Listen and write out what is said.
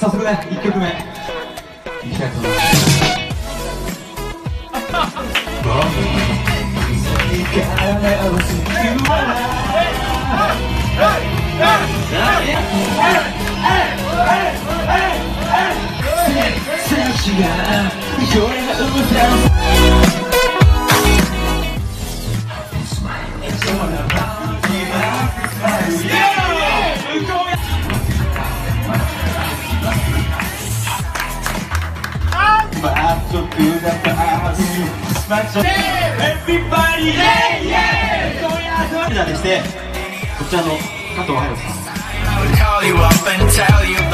早速ね1曲目。いきたいと思いますでしてこちらの加藤隼人さん call you up and tell you